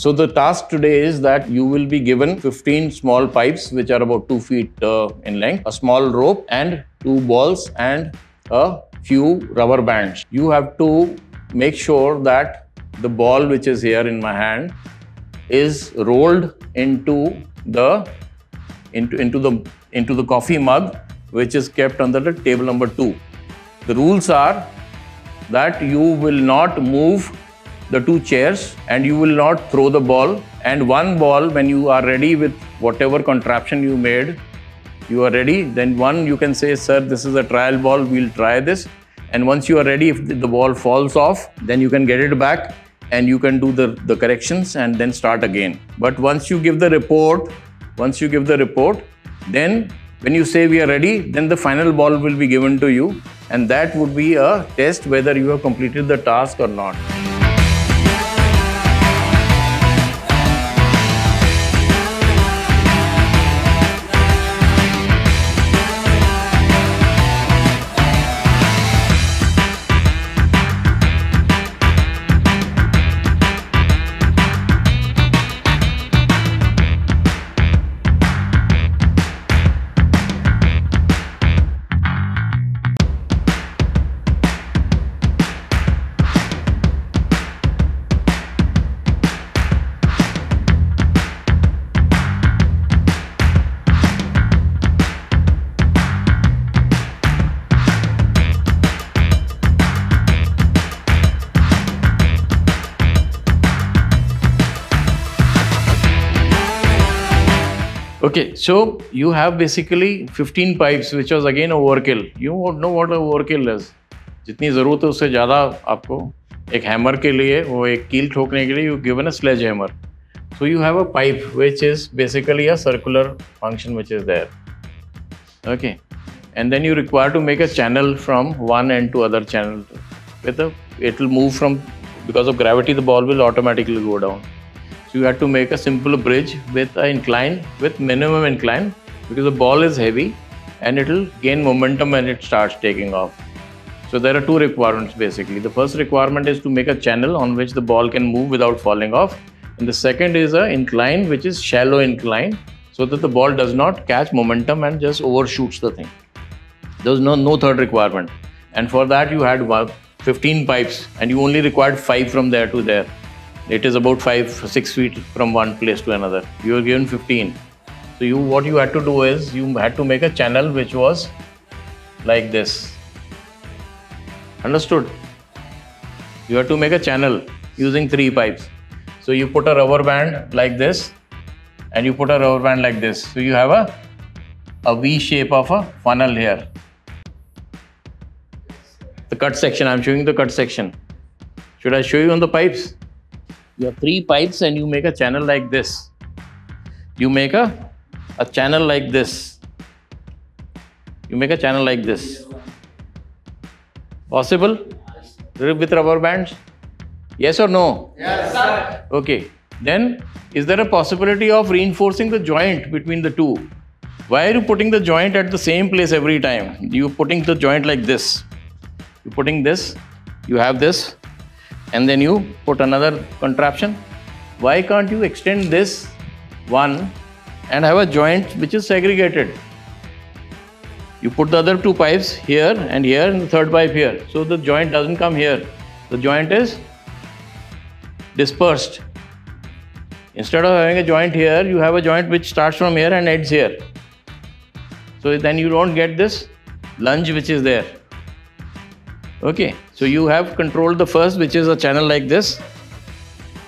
So the task today is that you will be given 15 small pipes which are about 2 feet uh, in length, a small rope and two balls and a few rubber bands. You have to make sure that the ball which is here in my hand is rolled into the into, into the into the coffee mug which is kept under the table number 2. The rules are that you will not move the two chairs and you will not throw the ball. And one ball when you are ready with whatever contraption you made you are ready then one you can say sir this is a trial ball we'll try this. And once you are ready if the ball falls off then you can get it back and you can do the, the corrections and then start again. But once you give the report once you give the report then when you say we are ready then the final ball will be given to you. And that would be a test whether you have completed the task or not Okay, so you have basically 15 pipes, which was again overkill. You know what overkill is. जितनी ज़रूरत है उससे ज़्यादा आपको एक hammer के लिए वो एक कील ठोकने के लिए you given a sledgehammer so you have a pipe which is basically a circular function which is there okay and then you require to make a channel from one end to other channel with it will move from because of gravity the ball will automatically go down so you have to make a simple bridge with an incline, with minimum incline because the ball is heavy and it will gain momentum when it starts taking off. So there are two requirements basically. The first requirement is to make a channel on which the ball can move without falling off. And the second is an incline which is shallow incline so that the ball does not catch momentum and just overshoots the thing. There's no, no third requirement. And for that you had 15 pipes and you only required 5 from there to there. It is about five, six feet from one place to another. You were given 15. So you, what you had to do is you had to make a channel which was like this. Understood? You have to make a channel using three pipes. So you put a rubber band like this and you put a rubber band like this. So you have a, a V shape of a funnel here. The cut section, I'm showing the cut section. Should I show you on the pipes? You have three pipes and you make a channel like this. You make a, a channel like this. You make a channel like this. Possible? With rubber bands? Yes or no? Yes, sir. Okay. Then, is there a possibility of reinforcing the joint between the two? Why are you putting the joint at the same place every time? You're putting the joint like this. You're putting this, you have this, and then you put another contraption. Why can't you extend this one and have a joint which is segregated? You put the other two pipes here and here and the third pipe here. So the joint doesn't come here. The joint is dispersed. Instead of having a joint here, you have a joint which starts from here and ends here. So then you don't get this lunge which is there. Okay, so you have controlled the first, which is a channel like this,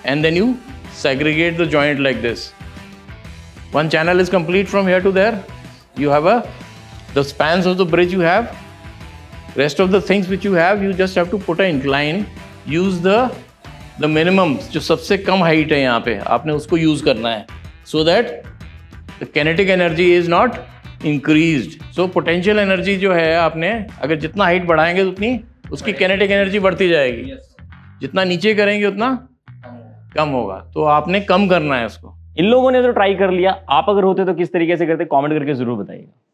and then you segregate the joint like this. One channel is complete from here to there. You have a the spans of the bridge you have. Rest of the things which you have, you just have to put an incline. Use the the minimum जो सबसे कम height है यहाँ पे आपने उसको use करना है so that the kinetic energy is not increased. So potential energy जो है आपने अगर जितना height बढ़ाएँगे उतनी उसकी कैनेटिक एनर्जी बढ़ती जाएगी। जितना नीचे करेंगे उतना कम होगा। तो आपने कम करना है उसको इन लोगों ने तो ट्राई कर लिया। आप अगर होते तो किस तरीके से करते कमेंट करके ज़रूर बताइएगा।